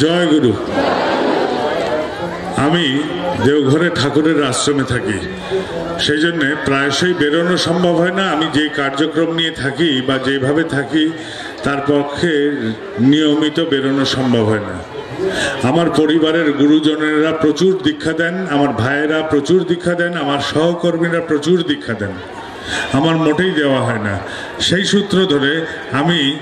জয় গুরু। আমি দেওঘরে ঠাকুরের আশ্রমে থাকি। সেই জন্যে প্রায়শই বেরোনো সম্ভব হয় না। আমি যে কার্যক্রম নিয়ে থাকি বা যেভাবে থাকি, তার পক্ষে নিয়মিত বেরোনো সম্ভব হয় না। আমার পরিবারের গুরুজনেরা প্রচুর দীক্ষা দেন, আমার ভাইয়েরা প্রচুর দীক্ষা দেন, আমার সহকর্মীরা প্রচুর দীক্ষা দেন। আমার মোটেই দেওয়া হয় না। সেই সূত্র ধরে আমি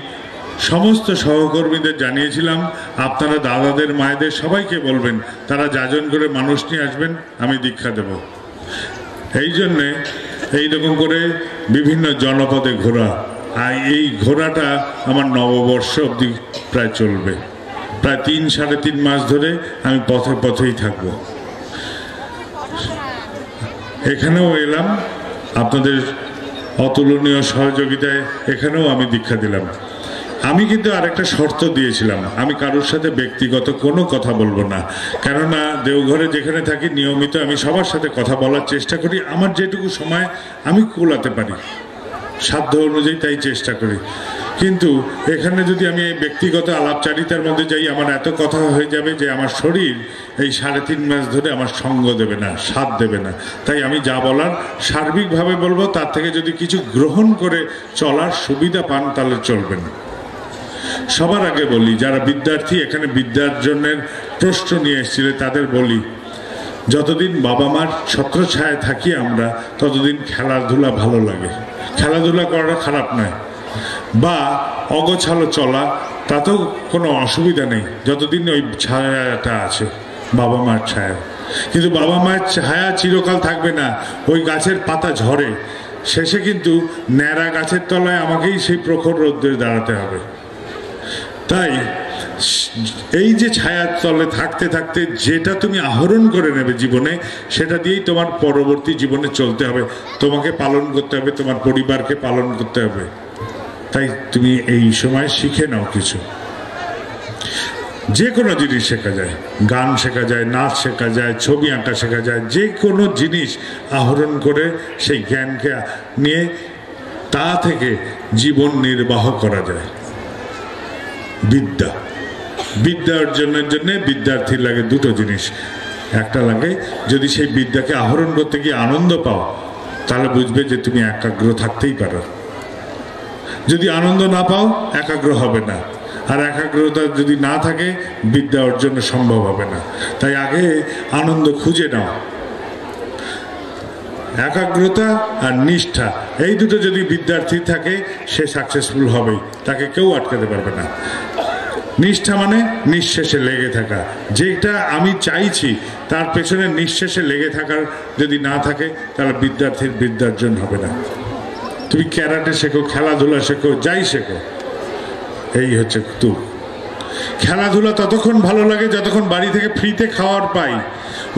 সমস্ত সহকর্মীদের জানিয়েছিলাম, আপনারা দাদাদের, মায়েদের সবাইকে বলবেন, তারা যাজন করে মানুষ নিয়ে আসবেন, আমি দীক্ষা দেব। এই জন্যে এইরকম করে বিভিন্ন জনপদে ঘোরা, আর এই ঘোরাটা আমার নববর্ষ অবধি প্রায় চলবে। প্রায় তিন, সাড়ে তিন মাস ধরে আমি পথে পথেই থাকব। এখানেও এলাম, আপনাদের অতুলনীয় সহযোগিতায় এখানেও আমি দীক্ষা দিলাম। আমি কিন্তু আরেকটা শর্ত দিয়েছিলাম। আমি কারোর সাথে ব্যক্তিগত কোনো কথা বলব না। কেননা দেওঘরে যেখানে থাকি, নিয়মিত আমি সবার সাথে কথা বলার চেষ্টা করি। আমার যেটুকু সময় আমি কুলাতে পারি। সাধ্য অনুযায়ী তাই চেষ্টা করি। কিন্তু এখানে যদি আমি এই ব্যক্তিগত আলাপচারিতার মধ্যে যাই, আমার এত কথা হয়ে যাবে যে আমার শরীর এই সাড়ে তিন মাস ধরে আমার সঙ্গ দেবে না, সাথ দেবে না। তাই আমি যা বলার সার্বিকভাবে বলব, তার থেকে যদি কিছু গ্রহণ করে চলার সুবিধা পান, তাহলে চলবেন সবার আগে বলি, যারা বিদ্যার্থী, এখানে বিদ্যার্জনের প্রশ্ন নিয়ে এসেছিল, তাদের বলি, যতদিন বাবা মার ছত্রছায়ায় থাকি আমরা, ততদিন খেলাধুলা ভালো লাগে। খেলাধুলা করাটা খারাপ নয়। বা অগোছালো চলা, তাতেও কোনো অসুবিধা নেই, যতদিন ওই ছায়াটা আছে, বাবা মার ছায়া। কিন্তু বাবা মায়ের ছায়া চিরকাল থাকবে না, ওই গাছের পাতা ঝরে। শেষে কিন্তু ন্যাড়া গাছের তলায় আমাকেই সেই প্রখর রোদ্রে দাঁড়াতে হবে। তাই এই যে ছায়ার তলে থাকতে থাকতে যেটা তুমি আহরণ করে নেবে জীবনে, সেটা দিয়েই তোমার পরবর্তী জীবনে চলতে হবে। তোমাকে পালন করতে হবে, তোমার পরিবারকে পালন করতে হবে। তাই তুমি এই সময় শিখে নাও কিছু। যে কোনো জিনিস শেখা যায়। গান শেখা যায়, নাচ শেখা যায়, ছবি আঁকা শেখা যায়, যে কোনো জিনিস আহরণ করে সেই জ্ঞানকে নিয়ে তা থেকে জীবন নির্বাহ করা যায়। বিদ্যা। বিদ্যা অর্জনের জন্য বিদ্যার্থীর লাগে দুটো জিনিস। একটা লাগে, যদি সেই বিদ্যাকে আহরণ করতে গিয়ে আনন্দ পাও, তাহলে বুঝবে যে তুমি একাগ্র থাকতেই পারো। যদি আনন্দ না পাও, একাগ্র হবে না। আর একাগ্রতা যদি না থাকে, বিদ্যা অর্জন সম্ভব হবে না। তাই আগে আনন্দ খুঁজে নাও। একাগ্রতা আর নিষ্ঠা, এই দুটো যদি বিদ্যার্থী থাকে, সে সাকসেসফুল হবেই। তাকে কেউ আটকাতে পারবে না। নিষ্ঠা মানে নিঃশেষে লেগে থাকা। যেটা আমি চাইছি, তার পেছনে নিঃশেষে লেগে থাকার যদি না থাকে, তাহলে বিদ্যার্থীর বিদ্যার্জন হবে না। তুমি ক্যারাটে শেখো, খেলাধুলা শেখো, যাই শেখো। এই হচ্ছে তু খেলাধুলা ততক্ষণ ভালো লাগে যতক্ষণ বাড়ি থেকে ফ্রিতে খাওয়ার পাই।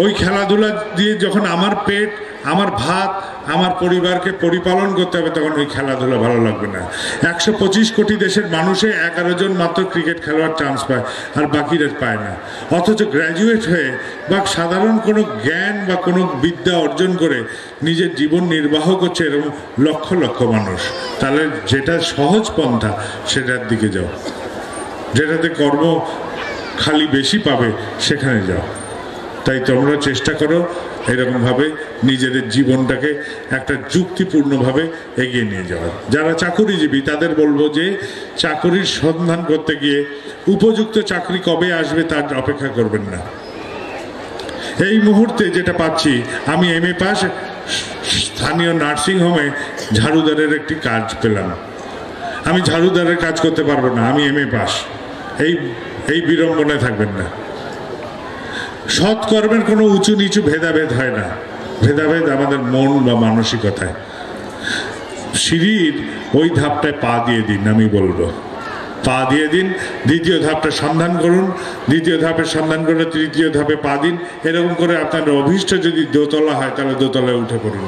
ওই খেলাধুলা দিয়ে যখন আমার পেট, আমার ভাত, আমার পরিবারকে পরিপালন করতে হবে, তখন ওই খেলাধুলা ভালো লাগবে না। একশো পঁচিশ কোটি দেশের মানুষে এগারো জন মাত্র ক্রিকেট খেলোয়াড় চান্স পায়, আর বাকিরা পায় না। অথচ গ্র্যাজুয়েট হয়ে বা সাধারণ কোনো জ্ঞান বা কোনো বিদ্যা অর্জন করে নিজের জীবন নির্বাহ করছে এরকম লক্ষ লক্ষ মানুষ। তাহলে যেটা সহজ পন্থা, সেটার দিকে যাও। যেটাতে কর্ম খালি বেশি পাবে, সেখানে যাও। তাই তোমরা চেষ্টা করো এরকমভাবে নিজেদের জীবনটাকে একটা যুক্তিপূর্ণভাবে এগিয়ে নিয়ে যাওয়ার। যারা চাকুরিজীবী, তাদের বলব যে চাকুরির সন্ধান করতে গিয়ে উপযুক্ত চাকরি কবে আসবে তার অপেক্ষা করবেন না। এই মুহূর্তে যেটা পাচ্ছি, আমি এম এ পাস, স্থানীয় নার্সিংহোমে ঝাড়ুদারের একটি কাজ পেলাম। আমি ঝাড়ুদারের কাজ করতে পারব না, আমি এম এ পাস। এই এই বিড়ম্বনায় থাকবেন না। সৎকর্মের কোনো উঁচু নিচু ভেদাভেদ হয় না। ভেদাভেদ আমাদের মন বা মানসিকতায়। সিঁড়ির ওই ধাপটায় পা দিয়ে দিন, আমি বলব। পা দিয়ে দিন, দ্বিতীয় ধাপটা সন্ধান করুন, দ্বিতীয় ধাপের সন্ধান করে তৃতীয় ধাপে পা দিন। এরকম করে আপনার অভীষ্ট যদি দোতলা হয়, তাহলে দোতলায় উঠে পড়ুন।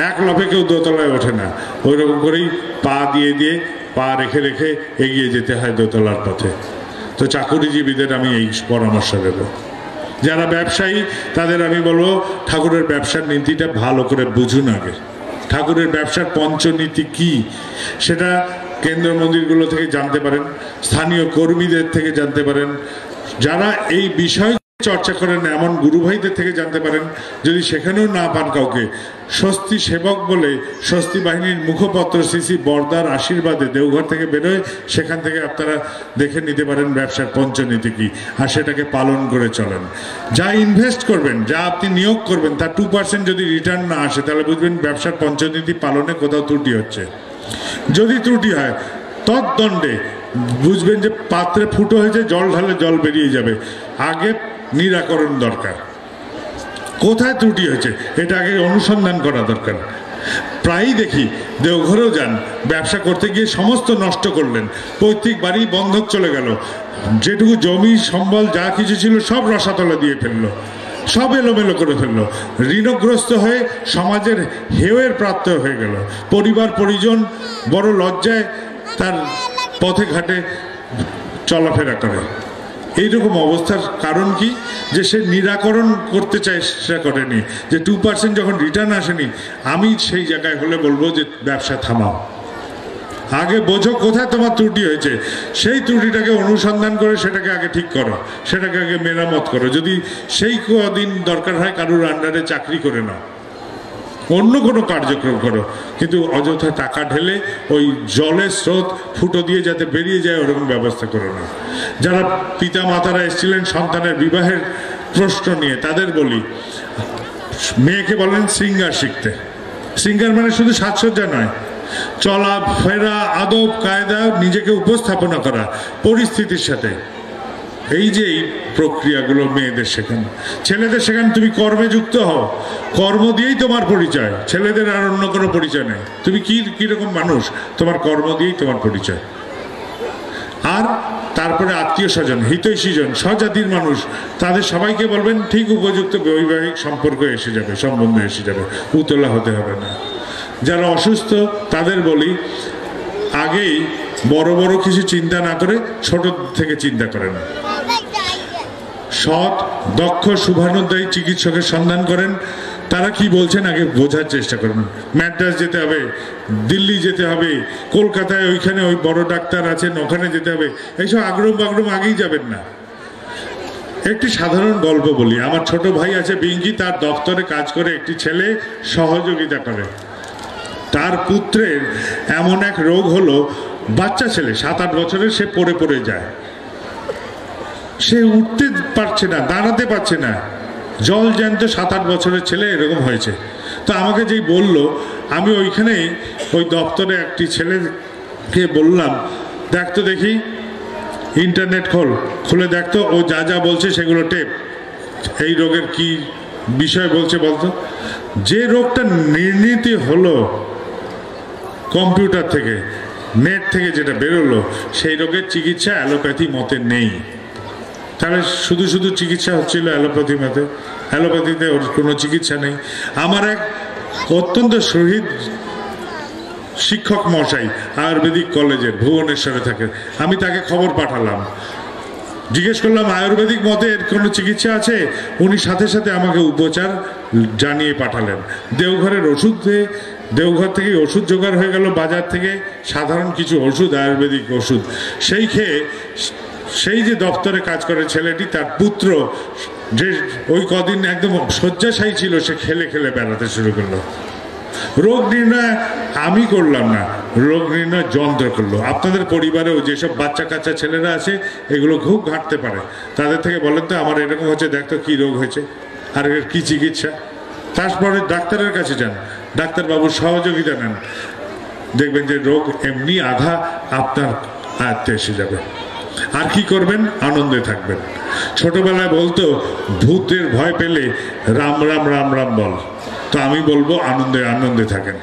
এক লফে কেউ দোতলায় ওঠে না। ওই রকম করেই পা দিয়ে দিয়ে, পা রেখে রেখে এগিয়ে যেতে হয় দোতলার পথে। তো চাকুরিজীবীদের আমি এই পরামর্শ দেবো। যারা ব্যবসায়ী, তাদের আমি বলব, ঠাকুরের ব্যবসার নীতিটা ভালো করে বুঝুন আগে। ঠাকুরের ব্যবসার পঞ্চনীতি কি? সেটা কেন্দ্র মন্দিরগুলো থেকে জানতে পারেন, স্থানীয় কর্মীদের থেকে জানতে পারেন। যারা এই বিষয় চর্চা করেন, এমন গুরু ভাইদের থেকে জানতে পারেন যদি সেখানেও না পান কাউকে। স্বস্তি সেবক বলে স্বস্তি বাহিনীর মুখপত্র সিসি বর্দার আশীর্বাদে দেওঘর থেকে বেরোয়। সেখান থেকে আপনারা দেখে নিতে পারেন ব্যবসার পঞ্চনীতি কি, আর সেটাকে পালন করে চলেন। যা ইনভেস্ট করবেন, যা আপনি নিয়োগ করবেন, তার টু পার্সেন্ট যদি রিটার্ন না আসে, তাহলে বুঝবেন ব্যবসার পঞ্চনীতি পালনে কোথাও ত্রুটি হচ্ছে। যদি ত্রুটি হয়, তৎদণ্ডে বুঝবেন যে পাত্রে ফুটো হয়েছে, জল ঢালে জল বেরিয়ে যাবে। আগে নিরাকরণ দরকার। কোথায় ত্রুটি হয়েছে, এটা আগে অনুসন্ধান করা দরকার। প্রায়ই দেখি, দেওঘরেও যান, ব্যবসা করতে গিয়ে সমস্ত নষ্ট করলেন, পৈতৃক বাড়ি বন্ধক চলে গেল, যেটুকু জমি, সম্বল, যা কিছু ছিল, সব রসাতলা দিয়ে ফেলল, সব এলোমেলো করে ফেলল, ঋণগ্রস্ত হয়ে সমাজের হেয়ের প্রাপ্ত হয়ে গেল, পরিবার, পরিজন, বড় লজ্জায় তার পথে ঘাটে চলাফেরা করে। এইরকম অবস্থার কারণ কি? যে সে নিরাকরণ করতে চেষ্টা করেনি যে টু পার্সেন্ট যখন রিটার্ন আসেনি, আমি সেই জায়গায় হলে বলব যে ব্যবসা থামাও। আগে বোঝো কোথায় তোমার ত্রুটি হয়েছে। সেই ত্রুটিটাকে অনুসন্ধান করে সেটাকে আগে ঠিক করো। সেটাকে আগে মেরামত করো। যদি সেই কদিন দরকার হয়, কারোর আন্ডারে চাকরি করে নাও। অন্য কোনো কার্যক্রম করো। কিন্তু অযথা টাকা ঢেলে ওই জলের স্রোত ফুটো দিয়ে যাতে বেরিয়ে যায়, ওরকম ব্যবস্থা করো না। যারা পিতা মাতারা এসেছিলেন সন্তানের বিবাহের প্রশ্ন নিয়ে, তাদের বলি, মেয়েকে বলেন সিঙ্গার শিখতে। সিঙ্গার মানে শুধু সাজসজ্জা নয়। চলা, ফেরা, আদব, কায়দা, নিজেকে উপস্থাপনা করা, পরিস্থিতির সাথে। এই যে এই প্রক্রিয়াগুলো মেয়েদের শেখানো। ছেলেদের শেখান, তুমি কর্মে যুক্ত হও। কর্ম দিয়েই তোমার পরিচয়। ছেলেদের আর অন্য কোনো পরিচয় নেই। তুমি কি, কীরকম মানুষ? তোমার কর্ম দিয়েই তোমার পরিচয়। আর তারপরে আত্মীয় স্বজন, হিতৈষীজন, স্বজাতির মানুষ, তাদের সবাইকে বলবেন, ঠিক উপযুক্ত বৈবাহিক সম্পর্ক এসে যাবে, সম্বন্ধ এসে যাবে, উতলা হতে হবে না। যারা অসুস্থ, তাদের বলি, আগেই বড় বড় কিছু চিন্তা না করে, ছোট থেকে চিন্তা করেন সৎ, দক্ষ শুভানুদ্দায়ী চিকিৎসকের সন্ধান করেন। তারা কি বলছেন আগে বোঝার চেষ্টা করুন। ম্যাড্রাস যেতে হবে, দিল্লি যেতে হবে, কলকাতায় ওইখানে ওই বড় ডাক্তার আছেন, ওখানে যেতে হবে। এইসব আগ্রহ বাগ্রম আগেই যাবেন না। একটি সাধারণ গল্প বলি। আমার ছোট ভাই আছে বিঙ্কি তার দপ্তরে কাজ করে একটি ছেলে সহযোগিতা করে। তার পুত্রের এমন এক রোগ হলো বাচ্চা ছেলে, সাত আট বছরের, সে পড়ে পড়ে যায়। সে উঠতে পারছে না, দাঁড়াতে পারছে না। জল জ্যান্ত সাত আট বছরের ছেলে এরকম হয়েছে। তো আমাকে যেই বলল, আমি ওইখানেই ওই দপ্তরে একটি ছেলেকে বললাম দেখতো দেখি, ইন্টারনেট খোল, খুলে দেখতো ও যা যা বলছে সেগুলো টেপ। এই রোগের কি বিষয় বলছে বলতো? যে রোগটা নির্ণীত হলো কম্পিউটার থেকে, নেট থেকে যেটা বেরোলো, সেই রোগের চিকিৎসা অ্যালোপ্যাথি মতে নেই। তাহলে শুধু শুধু চিকিৎসা হচ্ছিল অ্যালোপ্যাথি মতে অ্যালোপ্যাথিতে ওর কোনো চিকিৎসা নেই। আমার এক অত্যন্ত শহীদ শিক্ষক মশাই, আয়ুর্বেদিক কলেজের ভুবনেশ্বরে থাকে। আমি তাকে খবর পাঠালাম। জিজ্ঞেস করলাম, আয়ুর্বেদিক মতে এর কোনো চিকিৎসা আছে? উনি সাথে সাথে আমাকে উপচার জানিয়ে পাঠালেন। দেওঘরের ওষুধ দেওঘর থেকে ওষুধ জোগাড় হয়ে গেল, বাজার থেকে সাধারণ কিছু ওষুধ, আয়ুর্বেদিক ওষুধ। সেই খেয়ে সেই যে দপ্তরে কাজ করে ছেলেটি, তার পুত্র যে ওই কদিন একদম শয্যাশায়ী ছিল, সে খেলে খেলে বেড়াতে শুরু করল। রোগ নির্ণয় আমি করলাম না, রোগ নির্ণয় যন্ত্র করল। আপনাদের পরিবারেও যেসব বাচ্চা কাচ্চা ছেলেরা আছে, এগুলো খুব ঘাটতে পারে। তাদের থেকে বলেন তো, আমার এরকম হচ্ছে দেখতো কি রোগ হয়েছে, আর এর কী চিকিৎসা। তারপরে ডাক্তারের কাছে যান। ডাক্তারবাবুর সহযোগিতা নেন। দেখবেন যে রোগ এমনি আধা আপনার আয়ত্তে এসে যাবে। আর কি করবেন? আনন্দে থাকবেন। ছোটবেলায় বলতো, ভূতের ভয় পেলে রাম রাম রাম রাম বল। তো আমি বলব, আনন্দে আনন্দে থাকেন।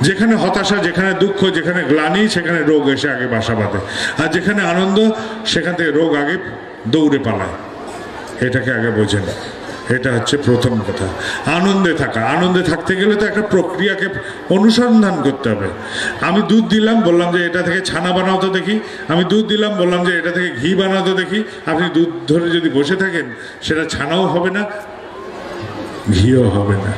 যেখানে হতাশা, যেখানে দুঃখ, যেখানে গ্লানি, সেখানে রোগ এসে আগে বাসা বাঁধে। আর যেখানে আনন্দ, সেখান থেকে রোগ আগে দৌড়ে পালায়। এটাকে আগে বোঝেন। এটা হচ্ছে প্রথম কথা। আনন্দে থাকা। আনন্দে থাকতে গেলে তো একটা প্রক্রিয়াকে অনুসন্ধান করতে হবে। আমি দুধ দিলাম, বললাম যে এটা থেকে ছানা বানাও তো দেখি। আমি দুধ দিলাম, বললাম যে এটা থেকে ঘি বানাও তো দেখি। আপনি দুধ ধরে যদি বসে থাকেন, সেটা ছানাও হবে না, ঘিও হবে না।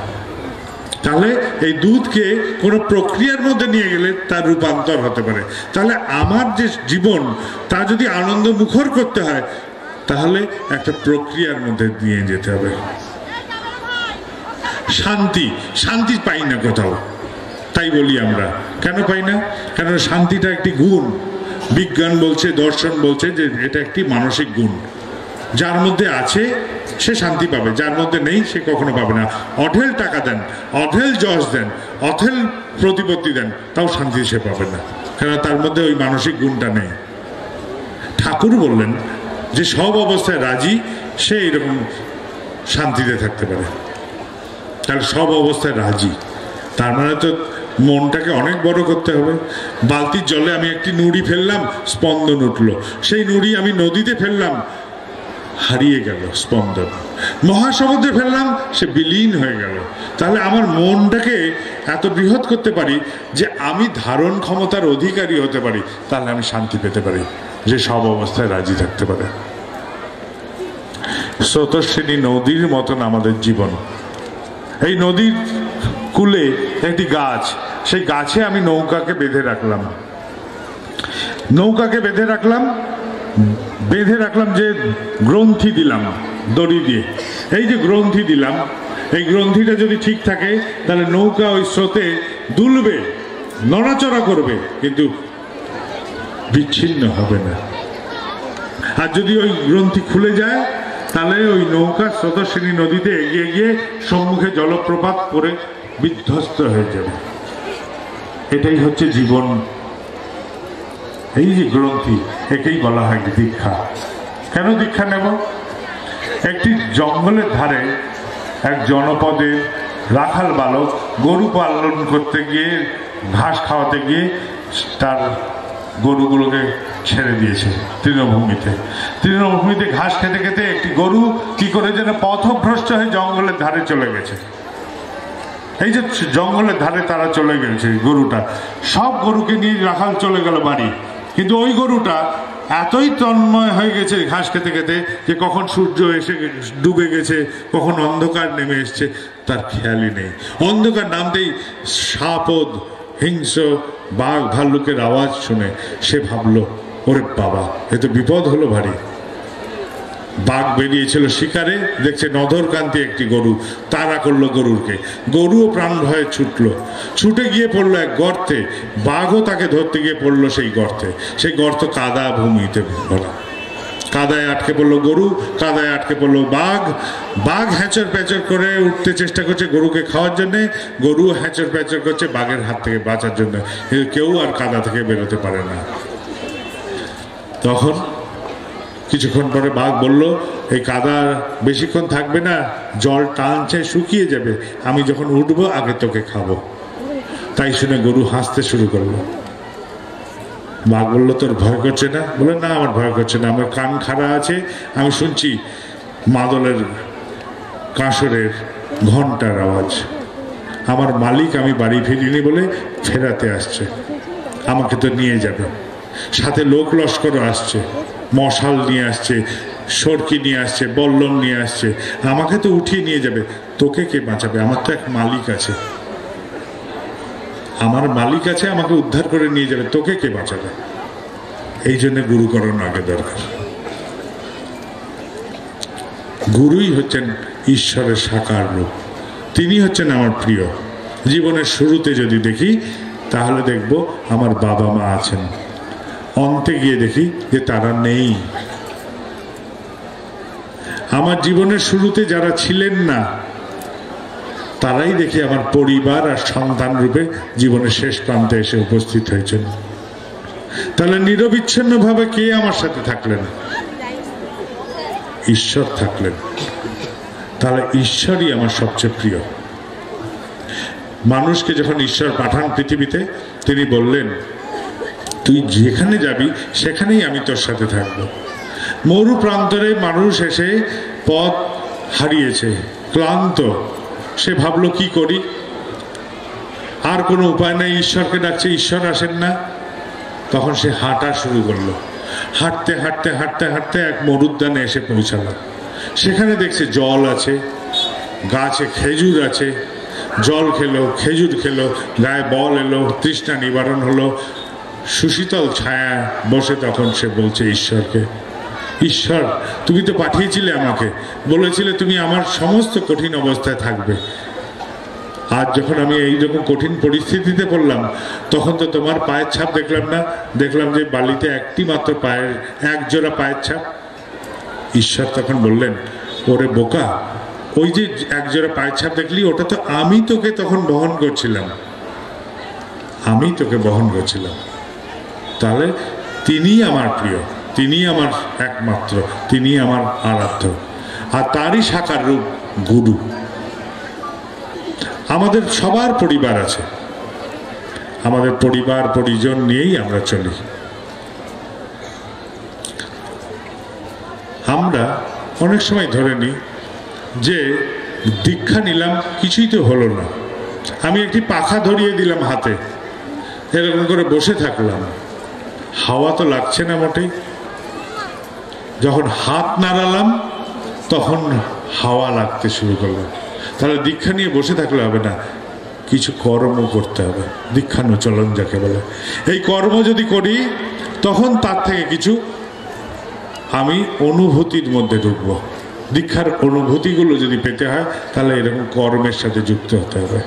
তাহলে এই দুধকে কোনো প্রক্রিয়ার মধ্যে নিয়ে গেলে তার রূপান্তর হতে পারে। তাহলে আমার যে জীবন, তা যদি আনন্দ মুখর করতে হয় তাহলে একটা প্রক্রিয়ার মধ্যে দিয়ে যেতে হবে। শান্তি শান্তি পাই না কোথাও। তাই বলি আমরা। কেন পাই না? কেন শান্তিটা একটি গুণ। বিজ্ঞান বলছে, দর্শন বলছে যে এটা একটি মানসিক গুণ। যার মধ্যে আছে, সে শান্তি পাবে। যার মধ্যে নেই, সে কখনো পাবে না। অঢেল টাকা দেন, অঢেল যশ দেন, অঢেল প্রতিপত্তি দেন, তাও শান্তি সে পাবে না। কেন তার মধ্যে ওই মানসিক গুণটা নেই। ঠাকুর বললেন যে সব অবস্থায় রাজি, সে এরকম শান্তিতে থাকতে পারে। তাহলে সব অবস্থায় রাজি। তার মানে তো মনটাকে অনেক বড় করতে হবে। বালতির জলে আমি একটি নুড়ি ফেললাম, স্পন্দন উঠল। সেই নুড়ি আমি নদীতে ফেললাম, হারিয়ে গেল স্পন্দন। মহাসমুদ্রে ফেললাম, সে বিলীন হয়ে গেল। তাহলে আমার মনটাকে এত বৃহৎ করতে পারি যে আমি ধারণ ক্ষমতার অধিকারী হতে পারি, তাহলে আমি শান্তি পেতে পারি। যে সব অবস্থায় রাজি থাকতে পারে। স্রোতস্বিনী নদীর মতন আমাদের জীবন। এই নদীর কূলে একটি গাছ, সেই গাছে আমি নৌকাকে বেঁধে রাখলাম। নৌকাকে বেঁধে রাখলাম বেঁধে রাখলাম যে গ্রন্থি দিলাম, দড়ি দিয়ে। এই যে গ্রন্থি দিলাম, এই গ্রন্থিটা যদি ঠিক থাকে, তাহলে নৌকা ওই স্রোতে দুলবে, নড়াচড়া করবে, কিন্তু বিচ্ছিন্ন হবে না। আর যদি ওই গ্রন্থি খুলে যায়, তাহলে ওই নৌকা স্রোতস্বিনী নদীতে এগিয়ে গিয়ে সম্মুখে জলপ্রপাত পরে বিধ্বস্ত হয়ে যাবে। এটাই হচ্ছে জীবন। এই যে গ্রন্থি, একেই বলা হয় দীক্ষা। কেন দীক্ষা নেব? একটি জঙ্গলের ধারে এক জনপদে রাখাল বালক গরু পালন করতে গিয়ে, ঘাস খাওয়াতে গিয়ে তার গরুগুলোকে ছেড়ে দিয়েছে তৃণভূমিতে। তৃণভূমিতে ঘাস খেতে খেতে একটি গরু কি করে যেন পথভ্রষ্ট হয়ে জঙ্গলের ধারে চলে গেছে। এই যে জঙ্গলের ধারে তারা চলে গেছে গরুটা। সব গরুকে নিয়ে রাখাল চলে গেল বাড়ি। কিন্তু ওই গরুটা এতই তন্ময় হয়ে গেছে ঘাস খেতে খেতে যে কখন সূর্য এসে ডুবে গেছে, কখন অন্ধকার নেমে এসছে, তার খেয়ালই নেই। অন্ধকার নামতেই সাপদ হিংস্র, বাঘ ভাল্লুকের আওয়াজ শুনে সে ভাবলো, ওরে বাবা, এ তো বিপদ হলো ভারী। বাঘ বেরিয়েছিল শিকারে, দেখছে নধরকান্তি একটি গরু তারা করল গরুরকে। গরুও প্রাণ ভয়ে ছুটলো। ছুটে গিয়ে পড়ল এক গর্তে। বাঘও তাকে ধরতে গিয়ে পড়ল সেই গর্তে। সেই গর্ত কাদা ভূমিতে ভরা। কাদায় আটকে পড়ল গরু, কাদায় আটকে পড়ল বাঘ। বাঘ হ্যাঁচর প্যাচর করে উঠতে চেষ্টা করছে গরুকে খাওয়ার জন্যে। গরু হ্যাঁচর প্যাচর করছে বাঘের হাত থেকে বাঁচার জন্য। কেউ আর কাদা থেকে বেরোতে পারে না। তখন কিছুক্ষণ পরে বাঘ বলল, এই কাদা বেশিক্ষণ থাকবে না, জল টানছে, শুকিয়ে যাবে। আমি যখন উঠবো, আগে তোকে খাব। তাই শুনে গরু হাসতে শুরু করল। বাঘ বলল, তোর ভয় করছে না? বলে, না, আমার ভয় করছে না। আমার কান খাড়া আছে। আমি শুনছি মাদলের কাঁসরের ঘণ্টার আওয়াজ। আমার মালিক আমি বাড়ি ফিরিনি বলে ফেরাতে আসছে। আমাকে তো নিয়ে যাবে। সাথে লোক লস্করও আসছে। মশাল নিয়ে আসছে, সরকি নিয়ে আসছে, বল্লম নিয়ে আসছে। আমাকে তো উঠিয়ে নিয়ে যাবে। তোকে কে বাঁচাবে? আমার তো এক মালিক আছে। আমার মালিক আছে, আমাকে উদ্ধার করে নিয়ে যাবে। তোকে কে বাঁচাবে? এই জন্য গুরুকরণ আগে দরকার। গুরুই হচ্ছেন ঈশ্বরের সাকার রূপ। তিনি হচ্ছেন আমার প্রিয়। জীবনের শুরুতে যদি দেখি, তাহলে দেখব আমার বাবা মা আছেন। অন্তে গিয়ে দেখি যে তারা নেই। আমার জীবনের শুরুতে যারা ছিলেন না তারাই দেখি আমার পরিবার আর সন্তান রূপে জীবনের শেষ প্রান্তে এসে উপস্থিত হয়েছেন। তাহলে নিরবিচ্ছিন্ন ভাবে কে আমার সাথে থাকলেন? ঈশ্বর থাকলেন। তাহলে ঈশ্বরই আমার সবচেয়ে প্রিয়। মানুষকে যখন ঈশ্বর পাঠান পৃথিবীতে, তিনি বললেন, তুই যেখানে যাবি, সেখানেই আমি তোর সাথে থাকব। মরু প্রান্তরে মানুষ এসে পথ হারিয়েছে, ক্লান্ত। সে ভাবলো, কি করি? আর কোনো উপায় নেই, ঈশ্বরকে ডাকছে, ঈশ্বর আসেন না। তখন সে হাঁটা শুরু করল। হাঁটতে হাঁটতে হাঁটতে হাঁটতে এক মরুদ্যানে এসে পৌঁছালো। সেখানে দেখছে জল আছে, গাছে খেজুর আছে, জল খেলো, খেজুর খেলো, গায়ে বল এলো, তৃষ্ণা নিবারণ হলো। সুশীতল ছায়া বসে তখন সে বলছে, ঈশ্বরকে ঈশ্বর, তুমি তো পাঠিয়েছিলে আমাকে। বলেছিলে তুমি আমার সমস্ত কঠিন অবস্থায় থাকবে। আজ যখন আমি এইরকম কঠিন পরিস্থিতিতে পড়লাম, তখন তো তোমার পায়ের ছাপ দেখলাম না। দেখলাম যে বালিতে একটি মাত্র পায়ের, এক জোড়া পায়ের ছাপ। ঈশ্বর তখন বললেন, ওরে বোকা, ওই যে এক জোড়া পায়ের ছাপ দেখলি, ওটা তো আমি তোকে তখন বহন করছিলাম। আমি তোকে বহন করছিলাম। তাহলে তিনিই আমার প্রিয়। তিনি আমার একমাত্র তিনি আমার আরাধ্য। আর তারই সাকার রূপ গুরু। আমাদের সবার পরিবার আছে। আমাদের পরিবার, পরিজন নিয়েই আমরা চলি। আমরা অনেক সময় ধরে নিই যে দীক্ষা নিলাম, কিছুই তো হলো না। আমি একটি পাখা ধরিয়ে দিলাম হাতে। এরকম করে বসে থাকলাম। হাওয়া তো লাগছে না মোটেই। যখন হাত নাড়ালাম, তখন হাওয়া লাগতে শুরু করল। তাহলে দীক্ষা নিয়ে বসে থাকলে হবে না, কিছু কর্ম করতে হবে। দীক্ষানুচলন যাকে বলে। এই কর্ম যদি করি, তখন তার থেকে কিছু আমি অনুভূতির মধ্যে ঢুকব। দীক্ষার অনুভূতিগুলো যদি পেতে হয়, তাহলে এরকম কর্মের সাথে যুক্ত হতে হবে।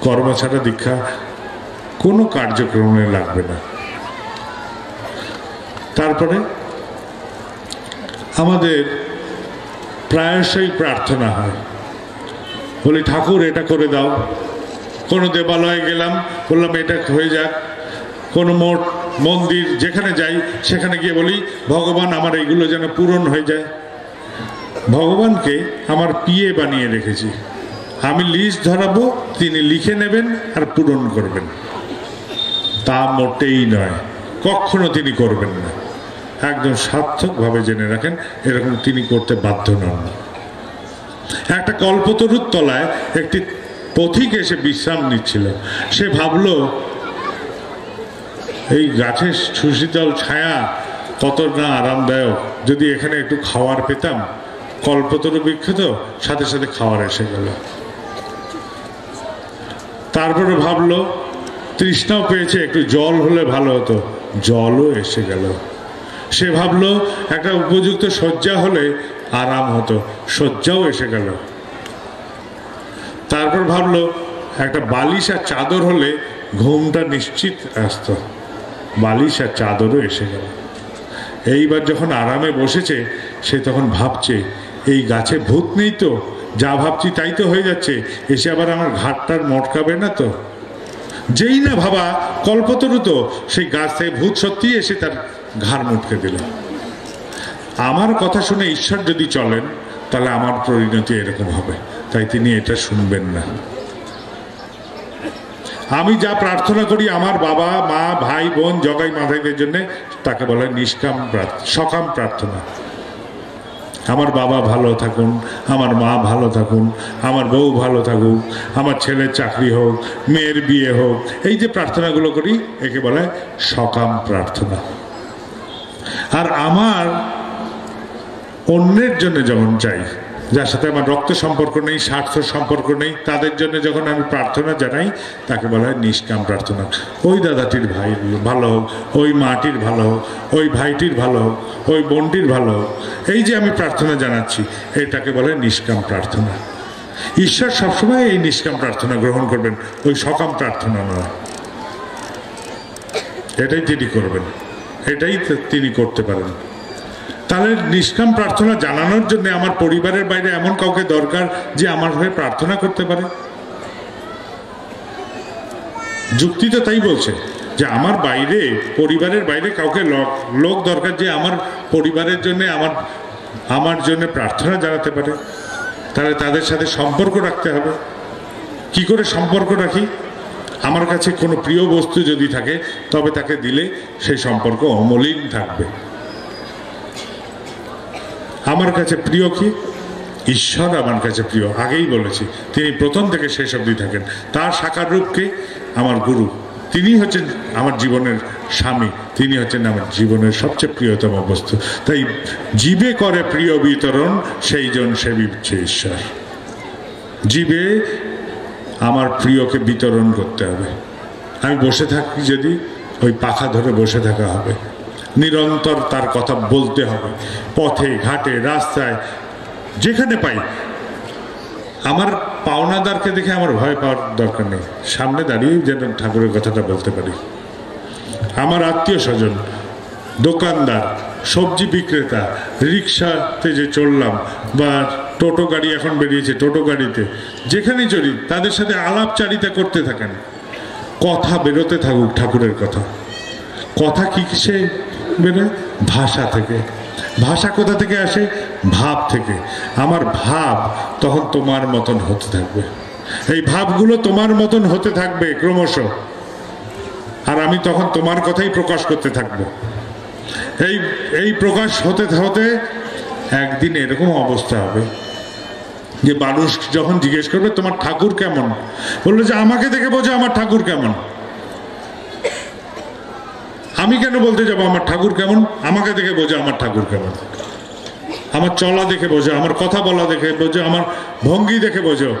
কর্ম ছাড়া দীক্ষা কোনো কার্যক্রমে লাগবে না। তারপরে আমাদের প্রায়শই প্রার্থনা হয়। বলি, ঠাকুর, এটা করে দাও। কোনো দেবালয়ে গেলাম, বললাম, এটা হয়ে যাক। কোনো মোট মন্দির যেখানে যাই, সেখানে গিয়ে বলি, ভগবান আমার এইগুলো যেন পূরণ হয়ে যায়। ভগবানকে আমার পিয়ে বানিয়ে রেখেছি। আমি লিস্ট ধরাবো, তিনি লিখে নেবেন আর পূরণ করবেন। তা মোটেই নয়, কখনো তিনি করবেন না। একদম সার্থকভাবে জেনে রাখেন, এরকম তিনি করতে বাধ্য নন। একটা কল্পতরুর তলায় একটি পথিক এসে বিশ্রাম নিচ্ছিল। সে ভাবলো, এই গাছের সুশীতল ছায়া কত না আরামদায়ক। যদি এখানে একটু খাওয়ার পেতাম, কল্পতরু বিখ্যাত, সাথে সাথে খাওয়ার এসে গেল। তারপরে ভাবলো, তৃষ্ণাও পেয়েছে, একটু জল হলে ভালো হতো। জলও এসে গেল। সে ভাবলো, একটা উপযুক্ত শয্যা হলে আরাম হতো। শয্যাও এসে গেল। তারপর ভাবলো, একটা বালিশ আর চাদর হলে ঘুমটা নিশ্চিত আসতো। বালিশ আর চাদরও এসে গেল। এইবার যখন আরামে বসেছে, সে তখন ভাবছে, এই গাছে ভূত নেই তো? যা ভাবছি তাই তো হয়ে যাচ্ছে। এসে আবার আমার ঘাটটার মটকাবে না তো? যেই না ভাবা, কল্পতরু তো। সেই গাছ থেকে ভূত সত্যি এসে তার ঘাড় মুটকে দিল আমার কথা শুনে ঈশ্বর যদি চলেন, তাহলে আমার পরিণতি এরকম হবে। তাই তিনি এটা শুনবেন না। আমি যা প্রার্থনা করি, আমার বাবা, মা, ভাই, বোন, জগাই মাথাইদের জন্য, তাকে বলে নিষ্কাম সকাম প্রার্থনা। আমার বাবা ভালো থাকুন, আমার মা ভালো থাকুন, আমার বউ ভালো থাকুক, আমার ছেলের চাকরি হোক, মেয়ের বিয়ে হোক, এই যে প্রার্থনাগুলো করি, একে বলে সকাম প্রার্থনা। আর আমার অন্যের জন্য যখন চাই, যার সাথে আমার রক্ত সম্পর্ক নেই, স্বার্থ সম্পর্ক নেই, তাদের জন্য যখন আমি প্রার্থনা জানাই, তাকে বলা হয় নিষ্কাম প্রার্থনা। ওই দাদাটির ভাই ভালো হোক, ওই মাটির ভালো হোক, ওই ভাইটির ভালো হোক, ওই বোনটির ভালো হোক, এই যে আমি প্রার্থনা জানাচ্ছি, এটাকে বলে নিষ্কাম প্রার্থনা। ঈশ্বর সবসময় এই নিষ্কাম প্রার্থনা গ্রহণ করবেন, ওই সকাম প্রার্থনা নয়। এটাই তিনি করবেন। এটাই তিনি করতে পারেন। তাহলে নিষ্কাম প্রার্থনা জানানোর জন্য আমার পরিবারের বাইরে এমন কাউকে দরকার যে আমার হয়ে প্রার্থনা করতে পারে? যুক্তি তো তাই বলছে যে আমার বাইরে, পরিবারের বাইরে কাউকে লোক দরকার যে আমার পরিবারের জন্য, আমার আমার জন্য প্রার্থনা জানাতে পারে। তাহলে তাদের সাথে সম্পর্ক রাখতে হবে। কি করে সম্পর্ক রাখি? আমার কাছে কোনো প্রিয় বস্তু যদি থাকে, তবে তাকে দিলে সেই সম্পর্ক অমলিন থাকবে। আমার কাছে প্রিয় কি? ঈশ্বর আমার কাছে প্রিয়। আগেই বলেছি, তিনি প্রথম থেকে শেষ অবধি থাকেন। তার সাকার রূপকে আমার গুরু। তিনি হচ্ছেন আমার জীবনের স্বামী। তিনি হচ্ছেন আমার জীবনের সবচেয়ে প্রিয়তম বস্তু। তাই জীবে করে প্রিয় বিতরণ সেই জন সে হচ্ছে ঈশ্বর। জীবে আমার প্রিয়কে বিতরণ করতে হবে। আমি বসে থাকি যদি, ওই পাখা ধরে বসে থাকা হবে। নিরন্তর তার কথা বলতে হবে। পথে, ঘাটে, রাস্তায়, যেখানে পাই। আমার পাওনাদারকে দেখে আমার ভয় পাওয়ার দরকার নেই। সামনে দাঁড়িয়ে যেন ঠাকুরের কথাটা বলতে পারি। আমার আত্মীয় স্বজন, দোকানদার, সবজি বিক্রেতা, রিক্সাতে যে চললাম, বা টোটো গাড়ি এখন বেরিয়েছে, টোটো গাড়িতে। যেখানে চড়ি তাদের সাথে আলাপচারিতা করতে থাকেন। কথা বেরোতে থাকুক ঠাকুরের কথা। কথা কি কিসে বেরোয়? ভাষা থেকে। ভাষা কোথা থেকে আসে? ভাব থেকে। আমার ভাব তখন তোমার মতন হতে থাকবে। এই ভাবগুলো তোমার মতন হতে থাকবে ক্রমশ। আর আমি তখন তোমার কথাই প্রকাশ করতে থাকব। এই এই প্রকাশ হতে হতে একদিন এরকম অবস্থা হবে। যে মানুষ যখন জিজ্ঞেস করবে, তোমার ঠাকুর কেমন? বলল যে, আমাকে দেখে বোঝো আমার ঠাকুর কেমন। আমি কেন বলতে যাব, আমার ঠাকুর কেমন? আমাকে দেখে বোঝো আমার ঠাকুর কেমন। আমার চলা দেখে বোঝো, আমার কথা বলা দেখে বোঝো, আমার ভঙ্গি দেখে বোঝো।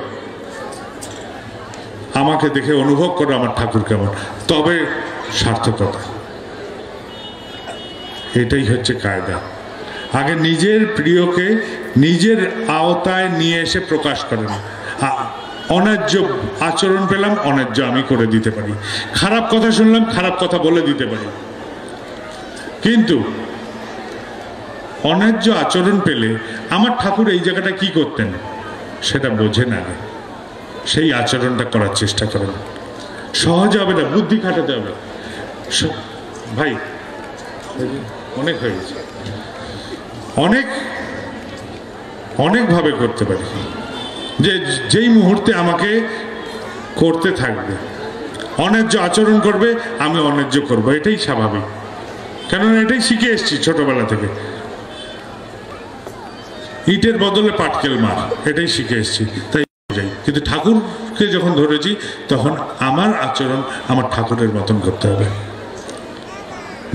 আমাকে দেখে অনুভব করো আমার ঠাকুর কেমন। তবে সার্থকতা। এটাই হচ্ছে কায়দা। আগে নিজের প্রিয়কে নিজের আওতায় নিয়ে এসে প্রকাশ করেন অন্যায্য আচরণ পেলাম, অন্যায্য আমি করে দিতে পারি। খারাপ কথা শুনলাম, খারাপ কথা বলে দিতে পারি। কিন্তু অন্যায্য আচরণ পেলে আমার ঠাকুর এই জায়গাটা কি করতেন? সেটা বোঝেন আগে সেই আচরণটা করার চেষ্টা করেন। সহজ হবে না, বুদ্ধি খাটাতে হবে। ভাই, অনেক হয়ে গেছে। অনেক অনেকভাবে করতে পারি। যে, যেই মুহূর্তে আমাকে করতে থাকবে, অন্যায্য আচরণ করবে, আমি অন্যায্য করব, এটাই স্বাভাবিক। কেননা এটাই শিখে এসেছি ছোটবেলা থেকে। ইটের বদলে পাটকেল মার, এটাই শিখে এসেছি, তাই যাই। কিন্তু ঠাকুরকে যখন ধরেছি, তখন আমার আচরণ আমার ঠাকুরের মতন করতে হবে।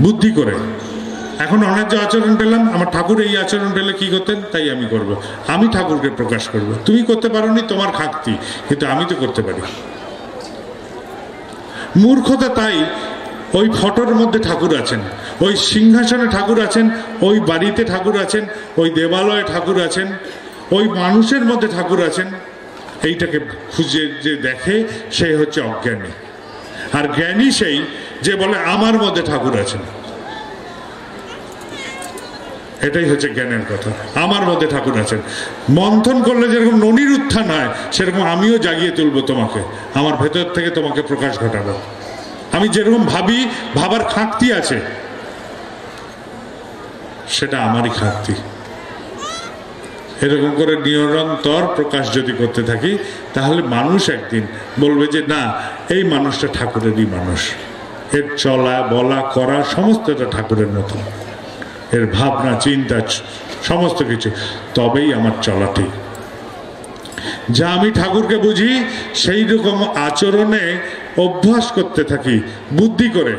বুদ্ধি করে। এখন অনেক যে আচরণ পেলাম, আমার ঠাকুর এই আচরণ পেলে কি করতেন? তাই আমি করব। আমি ঠাকুরকে প্রকাশ করব। তুমি করতে পারোনি, তোমার খাকতি কিন্তু আমি তো করতে পারি। মূর্খতা তাই, ওই ফটোর মধ্যে ঠাকুর আছেন, ওই সিংহাসনে ঠাকুর আছেন, ওই বাড়িতে ঠাকুর আছেন, ওই দেবালয়ে ঠাকুর আছেন, ওই মানুষের মধ্যে ঠাকুর আছেন। এইটাকে খুঁজে যে দেখে, সে হচ্ছে অজ্ঞানী। আর জ্ঞানী সেই যে বলে, আমার মধ্যে ঠাকুর আছেন। এটাই হচ্ছে জ্ঞানের কথা। আমার মধ্যে ঠাকুর আছেন। মন্থন করলে যেরকম ননির উত্থান হয়, সেরকম আমিও জাগিয়ে তুলবো তোমাকে। আমার ভেতর থেকে তোমাকে প্রকাশ ঘটাবো। আমি যেরকম ভাবি, ভাবার খাঁকতি আছে, সেটা আমারই খাঁকতি এরকম করে নিরন্তর প্রকাশ যদি করতে থাকি, তাহলে মানুষ একদিন বলবে যে, না, এই মানুষটা ঠাকুরেরই মানুষ। এর চলা, বলা, করা, সমস্তটা ঠাকুরের মতো এর ভাবনা, চিন্তা সমস্ত কিছু। তবেই আমার চলা ঠিক। যা আমি ঠাকুরকে বুঝি সেই রকম আচরণে অভ্যাস করতে থাকি, বুদ্ধি করে।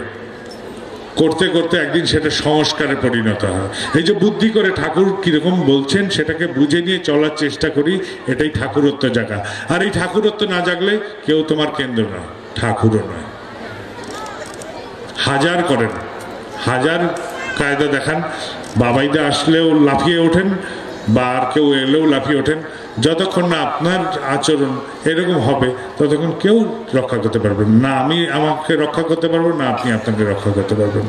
করতে করতে একদিন সেটা সংস্কারে পরিণত হয়। এই যে বুদ্ধি করে ঠাকুর কীরকম বলছেন, সেটাকে বুঝে নিয়ে চলার চেষ্টা করি, এটাই ঠাকুরত্ব জাগা। আর এই ঠাকুরত্ব না জাগলে কেউ তোমার কেন্দ্র নয়, ঠাকুরও নয়। হাজার করেন, হাজার কায়দা দেখান। বাবাইদা আসলেও লাফিয়ে ওঠেন বা আর কেউ এলেও লাফিয়ে ওঠেন। যতক্ষণ না আপনার আচরণ এরকম হবে, ততক্ষণ কেউ রক্ষা করতে পারবেন না আমি আমাকে রক্ষা করতে পারব, না আপনি আপনাকে রক্ষা করতে পারবেন।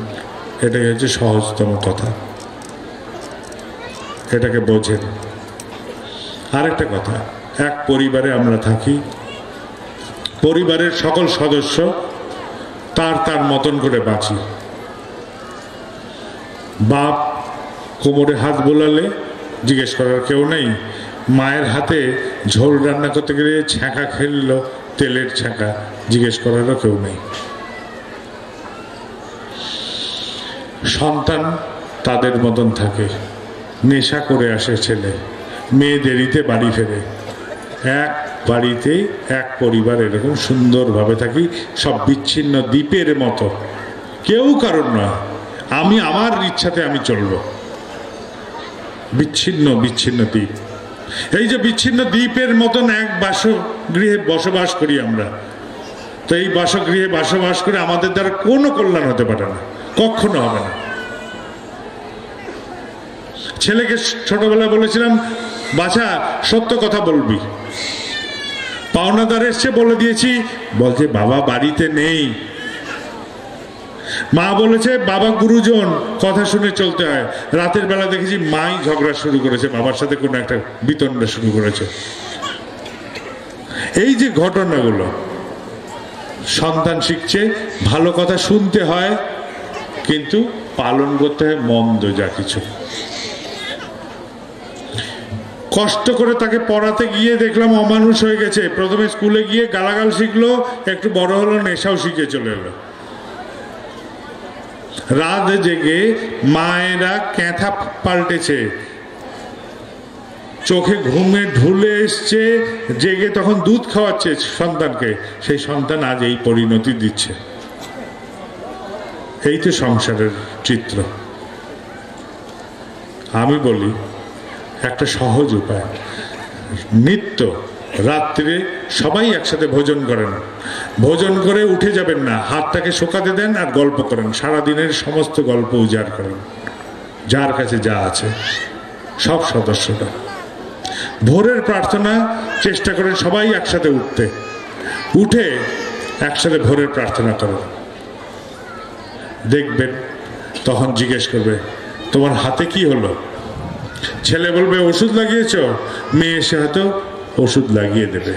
এটাই হচ্ছে সহজতম কথা। এটাকে বোঝেন। আরেকটা কথা, এক পরিবারে আমরা থাকি, পরিবারের সকল সদস্য তার তার মতন করে বাঁচি। বাপ কোমরে হাত বোলালে জিজ্ঞেস করার কেউ নেই। মায়ের হাতে ঝোল রান্না করতে গেলে ছ্যাঁকা খেলল, তেলের ছ্যাঁকা, জিজ্ঞেস করারও কেউ নেই। সন্তান তাদের মতন থাকে, নেশা করে আসে ছেলে, মেয়ে দেরিতে বাড়ি ফেরে। এক বাড়িতে এক পরিবার এরকম সুন্দরভাবে থাকি, সব বিচ্ছিন্ন দ্বীপের মতো। কেউ কারণ নয়। আমি আমার ইচ্ছাতে আমি চলব। বিচ্ছিন্ন বিচ্ছিন্ন দ্বীপ। এই যে বিচ্ছিন্ন দ্বীপের মতন এক বাসগৃহে বসবাস করি আমরা, তো এই বাসগৃহে বসবাস করে আমাদের দ্বারা কোনো কল্যাণ হতে পারে না, কখনো হবে না। ছেলেকে ছোটবেলায় বলেছিলাম, বাছা, সত্য কথা বলবি। পাওনাদার এসছে বলে দিয়েছি, বলছে, বাবা বাড়িতে নেই। মা বলেছে, বাবা গুরুজন, কথা শুনে চলতে হয়। রাতের বেলা দেখেছি মাই ঝগড়া শুরু করেছে, বাবার সাথে কোনো একটা বিতণ্ডা শুরু করেছে। এই যে ঘটনাগুলো, সন্তান শিখছে, ভালো কথা শুনতে হয়, কিন্তু পালন করতে হয় মন্দ যা কিছু। কষ্ট করে তাকে পড়াতে গিয়ে দেখলাম অমানুষ হয়ে গেছে। প্রথমে স্কুলে গিয়ে গালাগাল শিখলো, একটু বড় হলো, নেশাও শিখে চলে এলো। রাত জেগে মায়েরা ক্যাথা পাল্টেছে। চোখে ঘুমে ঢুলে এসছে, জেগে তখন দুধ খাওয়াচ্ছে সন্তানকে। সেই সন্তান আজ এই পরিণতি দিচ্ছে। এই তো সংসারের চিত্র। আমি বলি, একটা সহজ উপায়। নিত্য রাত্রে সবাই একসাথে ভোজন করেন। ভোজন করে উঠে যাবেন না, হাতটাকে শোকাতে দেন আর গল্প করেন। সারাদিনের সমস্ত গল্প উজাড় করেন। যার কাছে যা আছে, সব সদস্যরা ভোরের প্রার্থনা, চেষ্টা করেন সবাই একসাথে উঠতে। উঠে একসাথে ভোরের প্রার্থনা করেন। দেখবেন, তখন জিজ্ঞেস করবে, তোমার হাতে কি হলো? ছেলে বলবে, ওষুধ লাগিয়েছ? মেয়ে এসে হয়তো ওষুধ লাগিয়ে দেবে।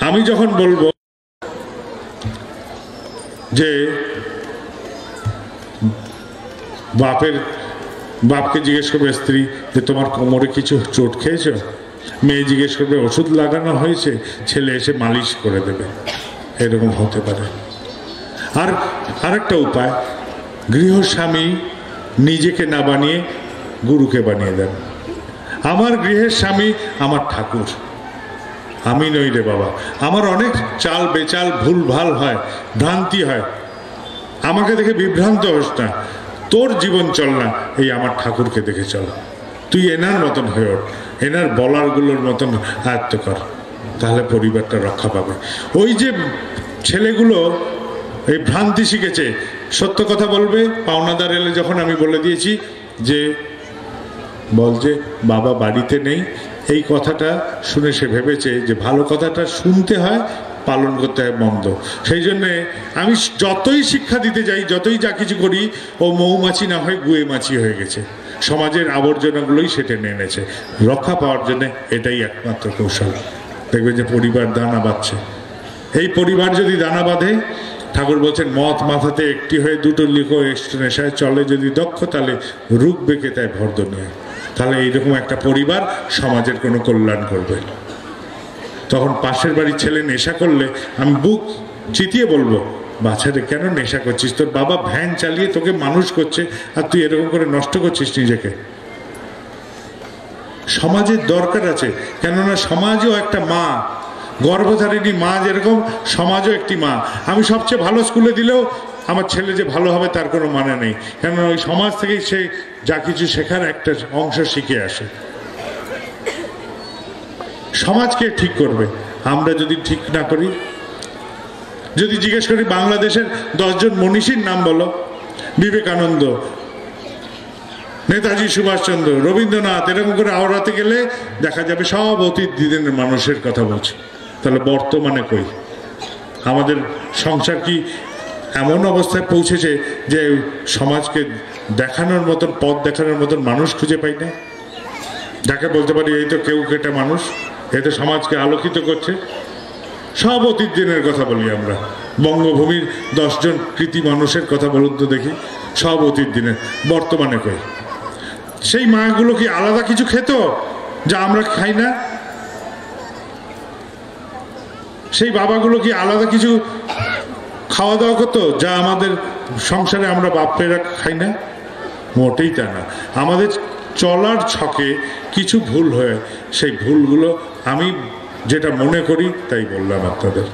আমি যখন বলব যে বাপের, বাপকে জিজ্ঞেস করবে, স্ত্রী, যে তোমার কোমরে কিছু চোট খেয়েছ? মেয়ে জিজ্ঞেস করবে, ওষুধ লাগানো হয়েছে, ছেলে এসে মালিশ করে দেবে। এরকম হতে পারে। আর আরেকটা উপায়, গৃহস্বামী নিজেকে না বানিয়ে গুরুকে বানিয়ে দেন। আমার গৃহের স্বামী, আমার ঠাকুর। আমি নই রে বাবা। আমার অনেক চাল বেচাল ভুল ভালো হয়, ভ্রান্তি হয়। আমাকে দেখে বিভ্রান্ত হোস না। তোর জীবন চল না, এই আমার ঠাকুরকে দেখে চল। তুই এনার মতন হয়ে ওঠ। এনার বলারগুলোর মতন আয়ত্ত কর। তাহলে পরিবারটা রক্ষা পাবে। ওই যে ছেলেগুলো, এই ভ্রান্তি শিখেছে, সত্য কথা বলবে। পাওনাদার এলে যখন আমি বলে দিয়েছি যে বলছে বাবা বাড়িতে নেই। এই কথাটা শুনে সে ভেবেছে যে, ভালো কথাটা শুনতে হয়, পালন করতে হয় মন্দ। সেই জন্যে আমি যতই শিক্ষা দিতে যাই, যতই যা কিছু করি, ও মৌমাছি না হয় গুয়ে মাছি হয়ে গেছে। সমাজের আবর্জনাগুলোই সে টেনে এনেছে। রক্ষা পাওয়ার জন্য এটাই একমাত্র কৌশল। দেখবেন যে পরিবার দানা বাঁধছে। এই পরিবার যদি দানা বাঁধে, ঠাকুর বলছেন মত মাথাতে একটি হয়ে দুটো লিখো নেশায় চলে, যদি দক্ষ তাহলে রূপ বেঁকে তাই ভর্দনীয় তাহলে এইরকম একটা পরিবার সমাজের কোনো কল্যাণ করবে তখন পাশের বাড়ির ছেলে নেশা করলে আমি বুক চিতিয়ে বলব বাচ্চারে কেন নেশা করছিস? তোর বাবা ভ্যান চালিয়ে তোকে মানুষ করছে আর তুই এরকম করে নষ্ট করছিস নিজেকে? সমাজের দরকার আছে, কেননা সমাজও একটা মা। গর্ভধারিণী মা যেরকম, সমাজও একটি মা। আমি সবচেয়ে ভালো স্কুলে দিলেও আমার ছেলে যে ভালো হবে তার কোনো মানে নেই। কেননা ওই সমাজ থেকেই সে যা কিছু শেখার একটা অংশ শিখে আসে। সমাজকে ঠিক করবে। আমরা যদি ঠিক না করি, যদি জিজ্ঞেস করি বাংলাদেশের দশজন মনীষীর নাম বলো, বিবেকানন্দ, নেতাজি সুভাষচন্দ্র, রবীন্দ্রনাথ, এরকম করে আওড়াতে গেলে দেখা যাবে সব অতীত দিনের মানুষের কথা বলছে। তাহলে বর্তমানে কই? আমাদের সংসার কি এমন অবস্থায় পৌঁছেছে যে সমাজকে দেখানোর মতন, পথ দেখানোর মতন মানুষ খুঁজে পাই না যাকে বলতে পারি, এই তো কেউ কেটে মানুষ, এ তো সমাজকে আলোকিত করছে। সব অতীত দিনের কথা বলি আমরা। বঙ্গভূমির দশজন কৃতি মানুষের কথা বলুন তো দেখি, সব অতীত দিনের বর্তমানে কই? সেই মাগুলো কি আলাদা কিছু খেত, যা আমরা খাই না? সেই বাবাগুলো কি আলাদা কিছু খাওয়া দাওয়া করতো, যা আমাদের সংসারে আমরা বাপেরা খাই না, মোটেই তা না। আমাদের চলার ছকে কিছু ভুল হয়, সেই ভুলগুলো আমি যেটা মনে করি তাই বললাম আপনাদের।